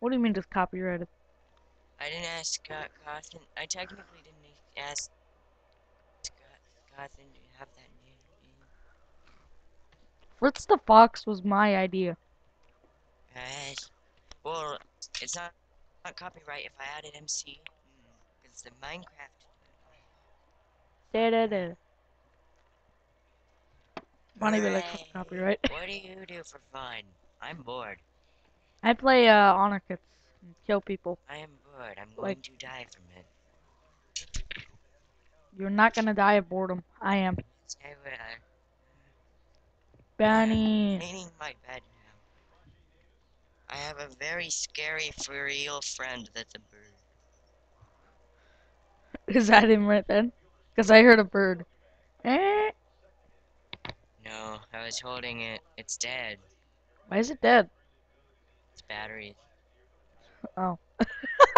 What do you mean just copyrighted? I didn't ask Scott Cawthon. I technically didn't ask Scott Cawthon to have that name. Fritz the Fox was my idea. Right. Well, it's not, not copyright if I added MC. It's hmm, the Minecraft. Da da da. Funny be like copyright. What do you do for fun? I'm bored. I play uh honor kits and kill people. I am bored. I'm going Like- to die from it. You're not gonna die of boredom. I am. I will. Benny. Cleaning my bed now. I have a very scary for real friend that's a bird. Is that him right then? Cause I heard a bird. Eh? No, I was holding it. It's dead. Why is it dead? It's batteries. Oh.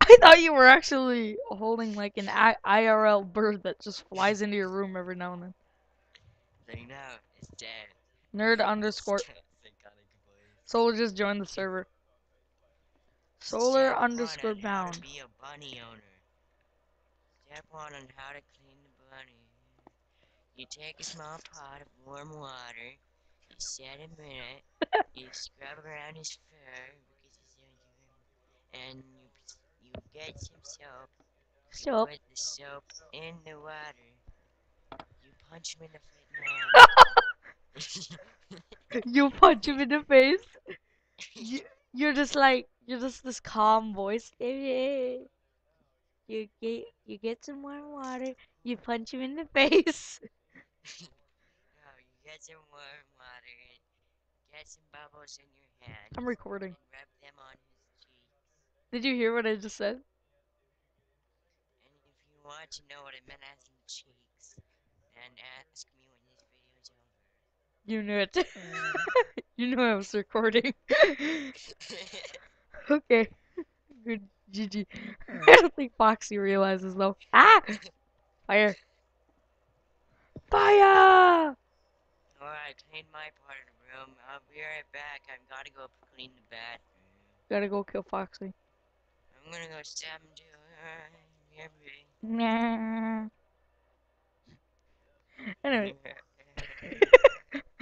I thought you were actually holding like an I- IRL bird that just flies into your room every now and then. They know it's dead. Nerd underscore. Solar just joined the server. Solar Step underscore on how to bound. Be a bunny owner. Step one on how to clean the bunny. You take a small pot of warm water. You set him in it. you scrub around his fur because he's warm, and you you get some soap. You Soap. put the soap in the water. You punch him in the face. You punch him in the face. You, you're just like you're just this calm voice. You get you get some warm water. You punch him in the face. Get some warm water and get some bubbles in your hand. I'm recording. Rub them on his cheeks. Did you hear what I just said? And if you want to know what I meant as in cheeks, then ask me when this video's You knew it. you knew I was recording. okay. Good GG. I don't think Foxy realizes though. Ah! Fire! Alright, clean my part of the room. I'll be right back. I've gotta go clean the bathroom. Gotta go kill Foxy. I'm gonna go stab him too. Nah. Anyway,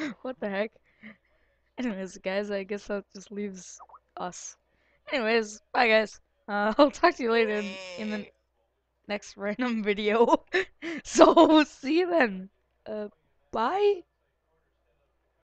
what the heck? Anyways, guys, I guess that just leaves us. Anyways, bye guys. Uh, I'll talk to you later in, in the next random video. so, see you then. Uh, bye.